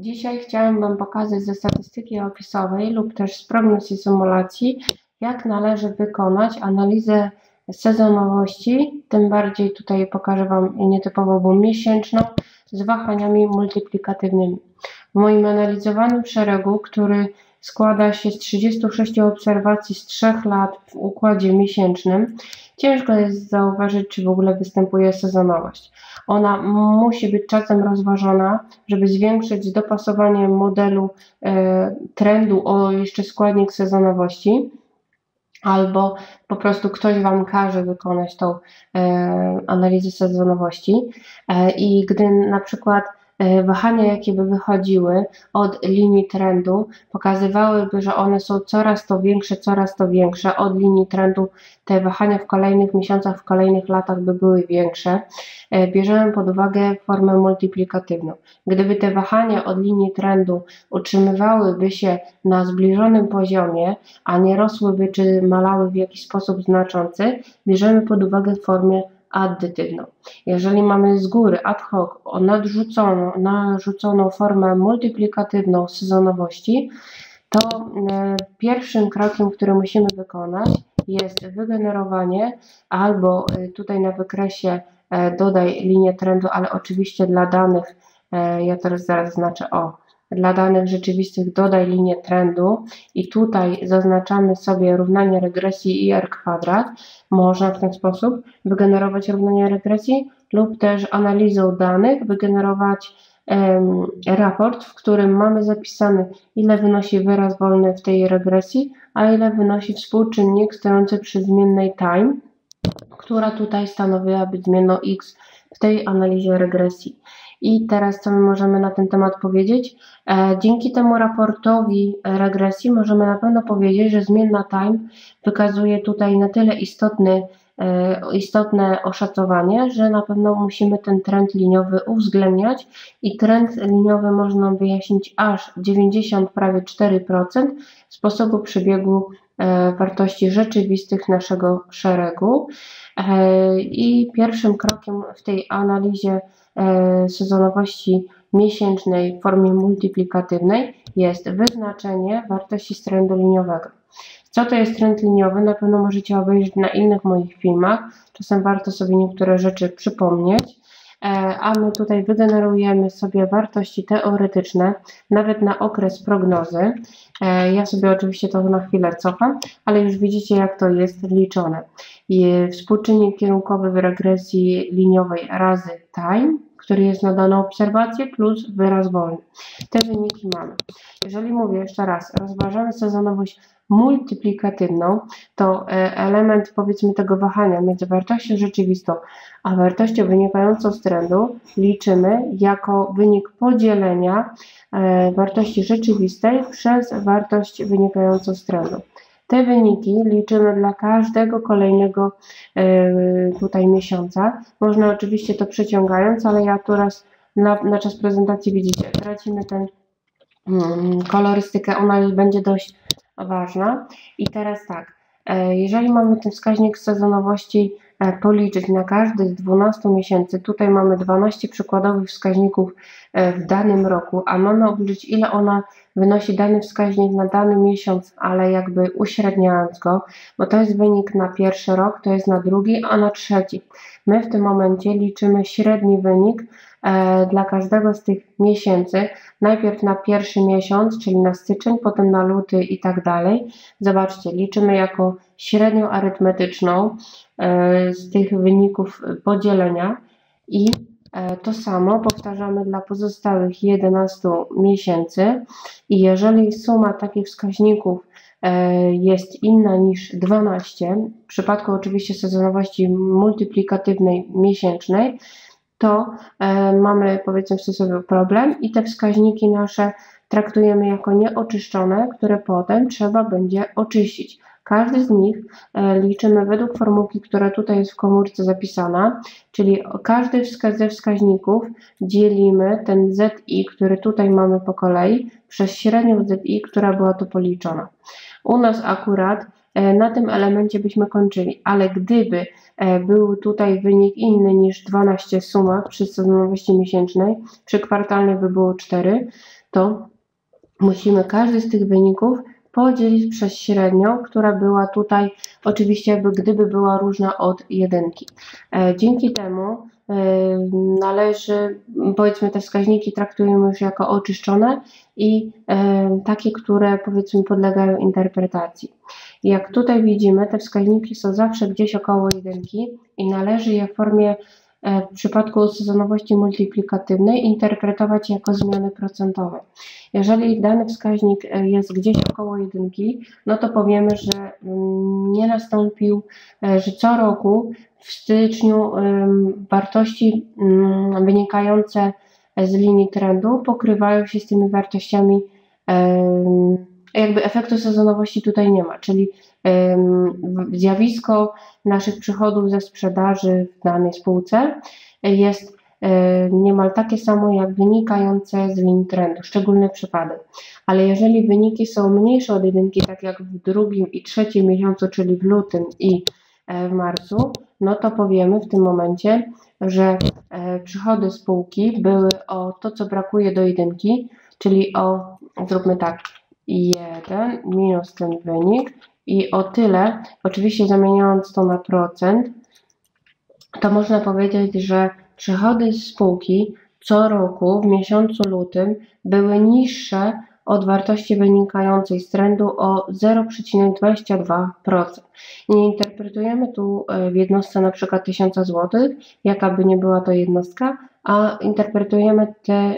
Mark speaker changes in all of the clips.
Speaker 1: Dzisiaj chciałem Wam pokazać ze statystyki opisowej lub też z prognoz i symulacji, jak należy wykonać analizę sezonowości, tym bardziej tutaj pokażę Wam nietypowo, bo miesięczną, z wahaniami multiplikatywnymi. W moim analizowanym szeregu, który składa się z 36 obserwacji z 3 lat w układzie miesięcznym, ciężko jest zauważyć, czy w ogóle występuje sezonowość. Ona musi być czasem rozważona, żeby zwiększyć dopasowanie modelu e, trendu o jeszcze składnik sezonowości, albo po prostu ktoś Wam każe wykonać tą e, analizę sezonowości. E, I gdy na przykład wahania, jakie by wychodziły od linii trendu, pokazywałyby, że one są coraz to większe, coraz to większe. Od linii trendu te wahania w kolejnych miesiącach, w kolejnych latach by były większe. E, bierzemy pod uwagę formę multiplikatywną. Gdyby te wahania od linii trendu utrzymywałyby się na zbliżonym poziomie, a nie rosłyby czy malały w jakiś sposób znaczący, bierzemy pod uwagę formę addytywną. Jeżeli mamy z góry ad hoc nadrzuconą, narzuconą formę multiplikatywną sezonowości, to e, pierwszym krokiem, który musimy wykonać jest wygenerowanie albo e, tutaj na wykresie e, dodaj linię trendu, ale oczywiście dla danych, ja teraz zaraz znaczę o, dla danych rzeczywistych dodaj linię trendu i tutaj zaznaczamy sobie równanie regresji i r kwadrat. Można w ten sposób wygenerować równanie regresji lub też analizą danych wygenerować raport, w którym mamy zapisany ile wynosi wyraz wolny w tej regresji, a ile wynosi współczynnik stojący przy zmiennej time, która tutaj stanowiłaby zmienną x w tej analizie regresji. I teraz co my możemy na ten temat powiedzieć? E, dzięki temu raportowi regresji możemy na pewno powiedzieć, że zmienna time wykazuje tutaj na tyle istotny, e, istotne oszacowanie, że na pewno musimy ten trend liniowy uwzględniać i trend liniowy można wyjaśnić aż 90 prawie 4% sposobu przebiegu wartości rzeczywistych naszego szeregu. I pierwszym krokiem w tej analizie E, sezonowości miesięcznej w formie multiplikatywnej jest wyznaczenie wartości z trendu liniowego. Co to jest trend liniowy? Na pewno możecie obejrzeć na innych moich filmach. Czasem warto sobie niektóre rzeczy przypomnieć. E, a my tutaj wygenerujemy sobie wartości teoretyczne, nawet na okres prognozy. E, ja sobie oczywiście to na chwilę cofam, ale już widzicie, jak to jest liczone. Współczynnik kierunkowy w regresji liniowej razy time który jest na daną obserwację, plus wyraz wolny. Te wyniki mamy. Jeżeli mówię jeszcze raz, rozważamy sezonowość multiplikatywną, to e, element powiedzmy tego wahania między wartością rzeczywistą a wartością wynikającą z trendu liczymy jako wynik podzielenia e, wartości rzeczywistej przez wartość wynikającą z trendu. Te wyniki liczymy dla każdego kolejnego e, tutaj miesiąca. Można oczywiście to przeciągając, ale ja teraz na, na czas prezentacji widzicie, tracimy tę mm, kolorystykę, ona już będzie dość ważna. I teraz tak, e, jeżeli mamy ten wskaźnik sezonowości e, policzyć na każdy z 12 miesięcy, tutaj mamy 12 przykładowych wskaźników w danym roku, a mamy obliczyć ile ona wynosi dany wskaźnik na dany miesiąc, ale jakby uśredniając go, bo to jest wynik na pierwszy rok, to jest na drugi, a na trzeci. My w tym momencie liczymy średni wynik e, dla każdego z tych miesięcy. Najpierw na pierwszy miesiąc, czyli na styczeń, potem na luty i tak dalej. Zobaczcie, liczymy jako średnią arytmetyczną e, z tych wyników podzielenia i to samo powtarzamy dla pozostałych 11 miesięcy. I jeżeli suma takich wskaźników e, jest inna niż 12, w przypadku oczywiście sezonowości multiplikatywnej miesięcznej, to e, mamy powiedzmy w cudzysłowie problem i te wskaźniki nasze traktujemy jako nieoczyszczone, które potem trzeba będzie oczyścić. Każdy z nich e, liczymy według formułki, która tutaj jest w komórce zapisana, czyli każdy ze wskaźników dzielimy ten ZI, który tutaj mamy po kolei, przez średnią ZI, która była tu policzona. U nas akurat e, na tym elemencie byśmy kończyli, ale gdyby e, był tutaj wynik inny niż 12 suma przy sezonowości miesięcznej, przy kwartalnej by było 4, to musimy każdy z tych wyników podzielić przez średnią, która była tutaj, oczywiście jakby gdyby była różna od jedynki. E, dzięki temu e, należy, powiedzmy te wskaźniki traktujemy już jako oczyszczone i e, takie, które powiedzmy podlegają interpretacji. Jak tutaj widzimy, te wskaźniki są zawsze gdzieś około jedynki i należy je w formie w przypadku sezonowości multiplikatywnej interpretować jako zmiany procentowe. Jeżeli dany wskaźnik e, jest gdzieś około jedynki, no to powiemy, że mm, nie nastąpił, e, że co roku w styczniu wartości mm, wynikające z linii trendu pokrywają się z tymi wartościami, jakby efektu sezonowości tutaj nie ma, czyli zjawisko naszych przychodów ze sprzedaży w danej spółce jest e, niemal takie samo jak wynikające z linii trendu, szczególny przypadek. Ale jeżeli wyniki są mniejsze od jedynki, tak jak w drugim i trzecim miesiącu, czyli w lutym i e, w marcu, no to powiemy w tym momencie, że e, przychody spółki były o to, co brakuje do jedynki, czyli o, zróbmy tak, 1 minus ten wynik i o tyle, oczywiście zamieniając to na procent, to można powiedzieć, że przychody z spółki co roku w miesiącu lutym były niższe od wartości wynikającej z trendu o 0,22%. Nie interpretujemy tu e, w jednostce przykład 1000 zł, jaka by nie była to jednostka, a interpretujemy te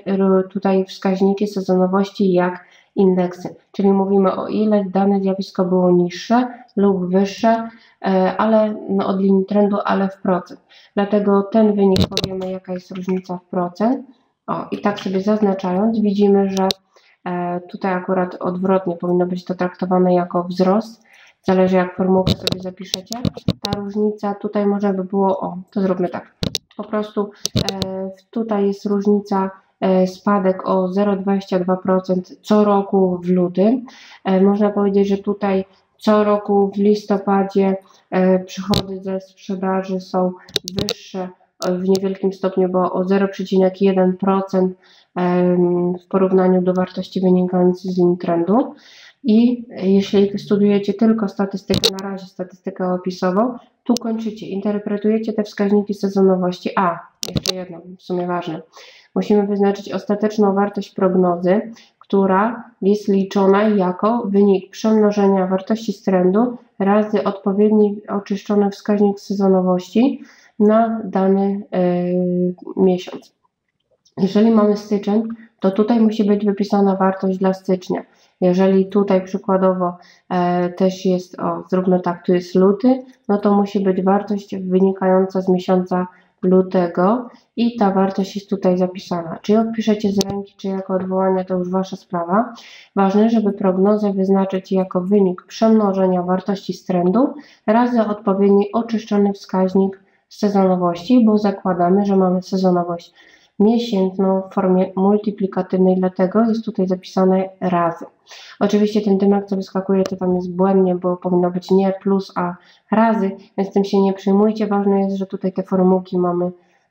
Speaker 1: tutaj wskaźniki sezonowości jak indeksy, czyli mówimy o ile dane zjawisko było niższe lub wyższe, e, ale no, od linii trendu, ale w procent. Dlatego ten wynik powiemy, jaka jest różnica w procent. O, i tak sobie zaznaczając, widzimy, że e, tutaj akurat odwrotnie powinno być to traktowane jako wzrost. Zależy jak formułkę sobie zapiszecie. Ta różnica tutaj może by było, o, to zróbmy tak. Po prostu e, tutaj jest różnica spadek o 0,22% co roku w lutym. E, można powiedzieć, że tutaj co roku w listopadzie e, przychody ze sprzedaży są wyższe w niewielkim stopniu, bo o 0,1% w porównaniu do wartości wynikających z linii trendu. I jeśli studujecie tylko statystykę, na razie statystykę opisową, tu kończycie, interpretujecie te wskaźniki sezonowości. A, jeszcze jedno, w sumie ważne. Musimy wyznaczyć ostateczną wartość prognozy, która jest liczona jako wynik przemnożenia wartości trendu razy odpowiedni oczyszczony wskaźnik sezonowości na dany yy, miesiąc. Jeżeli mamy styczeń, to tutaj musi być wypisana wartość dla stycznia. Jeżeli tutaj przykładowo e, też jest, o zróbmy tak, tu jest luty, no to musi być wartość wynikająca z miesiąca lutego i ta wartość jest tutaj zapisana. Czy odpiszecie z ręki, czy jako odwołanie, to już Wasza sprawa. Ważne, żeby prognozę wyznaczyć jako wynik przemnożenia wartości trendu razy odpowiedni oczyszczony wskaźnik sezonowości, bo zakładamy, że mamy sezonowość miesięczną w formie multiplikatywnej, dlatego jest tutaj zapisane razy. Oczywiście ten dymek, co wyskakuje, to tam jest błędnie, bo powinno być nie plus, a razy, więc tym się nie przejmujcie. Ważne jest, że tutaj te formułki mamy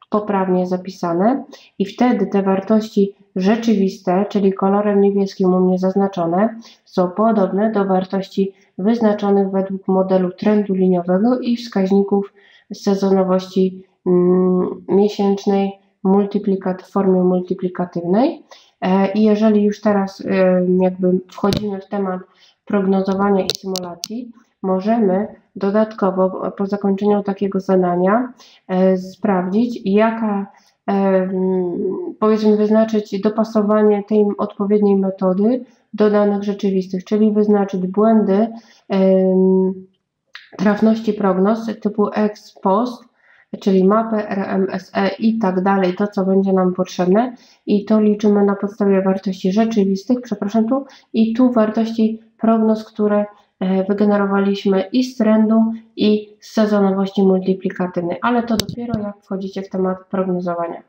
Speaker 1: poprawnie zapisane i wtedy te wartości rzeczywiste, czyli kolorem niebieskim u mnie zaznaczone, są podobne do wartości wyznaczonych według modelu trendu liniowego i wskaźników sezonowości mm, miesięcznej multiplikat, w formie multiplikatywnej. E, I jeżeli już teraz e, jakby wchodzimy w temat prognozowania i symulacji, możemy dodatkowo po zakończeniu takiego zadania e, sprawdzić, jaka powiedzmy wyznaczyć dopasowanie tej odpowiedniej metody do danych rzeczywistych, czyli wyznaczyć błędy trafności prognoz typu ex post czyli mapę, RMSE i tak dalej, to co będzie nam potrzebne i to liczymy na podstawie wartości rzeczywistych, przepraszam tu, i tu wartości prognoz, które e, wygenerowaliśmy i z trendu i z sezonowości multiplikatywnej, ale to dopiero jak wchodzicie w temat prognozowania.